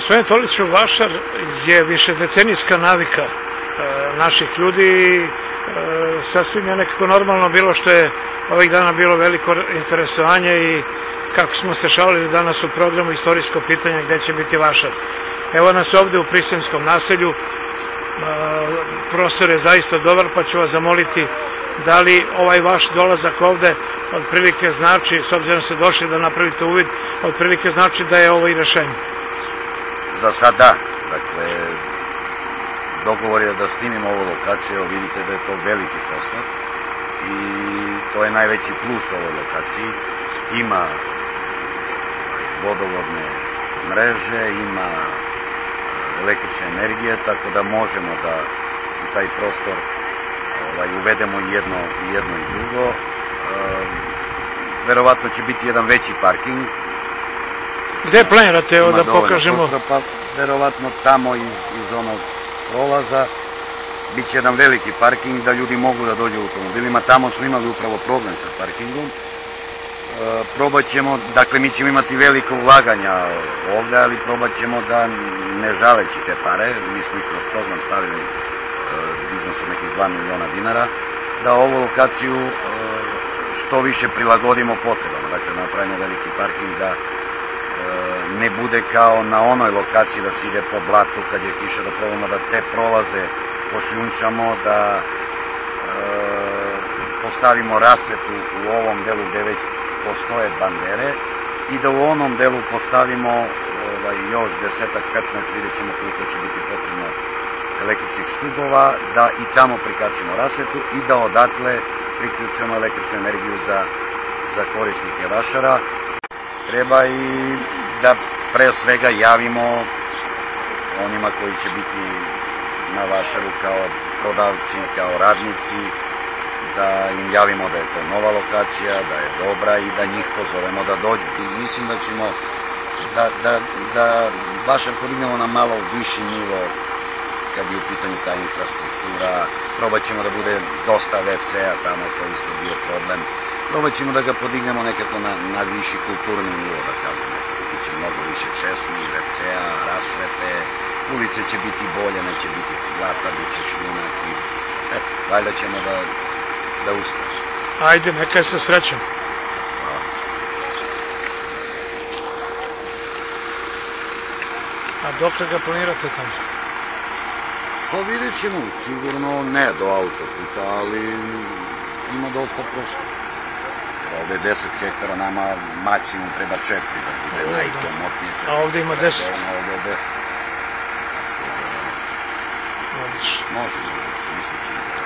Gospodine Toliću, vašar je više decenijska navika e, naših ljudi. E, sasvim je nekako normalno bilo što je ovih dana bilo veliko interesovanje i kako smo se šalili danas u programu istorijsko pitanje gde će biti vašar. Evo nas ovde u Prisenskom naselju, e, prostor je zaista dobar pa ću vas zamoliti da li ovaj vaš dolazak ovde otprilike znači, s obzirom da ste došli da napravite uvid, otprilike znači da je ovo i rešenje. Za sad da. Dakle, dogovor je da snimimo ovu lokaciju, evo vidite da je to veliki prostor i to je najveći plus ovoj lokaciji. Ima vodovodne mreže, ima električne energije, tako da možemo da u taj prostor ovaj, uvedemo jedno, jedno i drugo. E, verovatno će biti jedan veći parking, Gde planirate evo da dovoljno pokažemo? Pa verovatno tamo iz, iz onog prolaza bit će jedan veliki parking da ljudi mogu da dođu automobilima. Tamo smo imali upravo problem sa parkingom. E, probat ćemo, dakle mi ćemo imati veliko ulaganja ovde, ali probat ćemo da ne žaleći te pare, mi smo ih kroz program stavili e, iznos od nekih 2 miliona dinara, da ovu lokaciju e, što više prilagodimo potrebama. Dakle, napravimo veliki parking da ne bude kao na onoj lokaciji da se ide po blatu kad je kiša da probamo da te prolaze pošljunčamo, da e, postavimo rasvetu u ovom delu gde već postoje bandere i da u onom delu postavimo ovaj, još desetak, 15, vidjet ćemo koliko će biti potrebno električnih stubova, da i tamo prikačimo rasvetu i da odatle priključimo električnu energiju za, za korisnike vašara. Treba i da pre svega javimo onima koji će biti na vašaru kao prodavci, kao radnici, da im javimo da je to nova lokacija, da je dobra i da njih pozovemo da dođu. I mislim da ćemo da, da, da vašar podignemo na malo viši nivo kad je u pitanju ta infrastruktura. Probat ćemo da bude dosta WC-a tamo, to isto bio problem. Probat ćemo da ga podignemo nekako na, na viši kulturni nivo, da kažemo. Biće mnogo više česmi, WC-a, rasvete, ulice će biti bolje, neće biti blata, bit će šljunak i eto, valjda ćemo da, da uspemo. Ajde, neka je sa srećom. A dokle ga planirate tamo? Pa vidjet ćemo, sigurno ne do autoputa, ali ima dosta prostora. Ovde je 10 hektara, nama maksimum treba 4 da bude O, da. najkomotnije. A ovde ima 10? Ovde je 10. Odlično. Može, može, mislim ćemo.